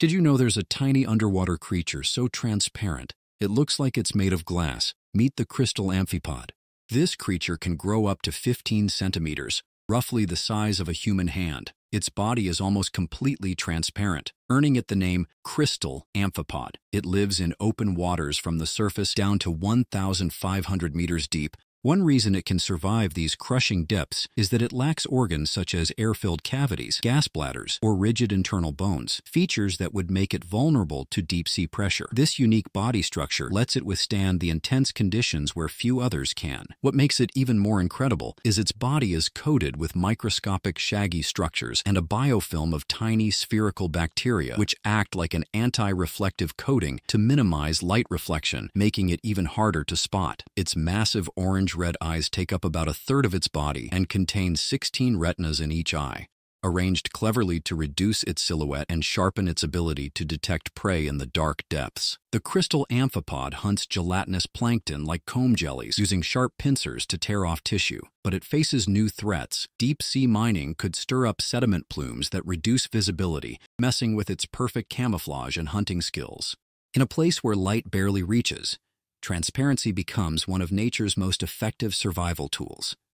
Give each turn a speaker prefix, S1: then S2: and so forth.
S1: Did you know there's a tiny underwater creature so transparent it looks like it's made of glass? Meet the crystal amphipod. This creature can grow up to 15 centimeters, roughly the size of a human hand. Its body is almost completely transparent, earning it the name crystal amphipod. It lives in open waters from the surface down to 1,500 meters deep, one reason it can survive these crushing depths is that it lacks organs such as air-filled cavities, gas bladders, or rigid internal bones, features that would make it vulnerable to deep-sea pressure. This unique body structure lets it withstand the intense conditions where few others can. What makes it even more incredible is its body is coated with microscopic shaggy structures and a biofilm of tiny spherical bacteria which act like an anti-reflective coating to minimize light reflection, making it even harder to spot. Its massive orange orange-red eyes take up about a third of its body and contain 16 retinas in each eye, arranged cleverly to reduce its silhouette and sharpen its ability to detect prey in the dark depths. The crystal amphipod hunts gelatinous plankton like comb jellies using sharp pincers to tear off tissue. But it faces new threats. Deep sea mining could stir up sediment plumes that reduce visibility, messing with its perfect camouflage and hunting skills. In a place where light barely reaches, transparency becomes one of nature's most effective survival tools.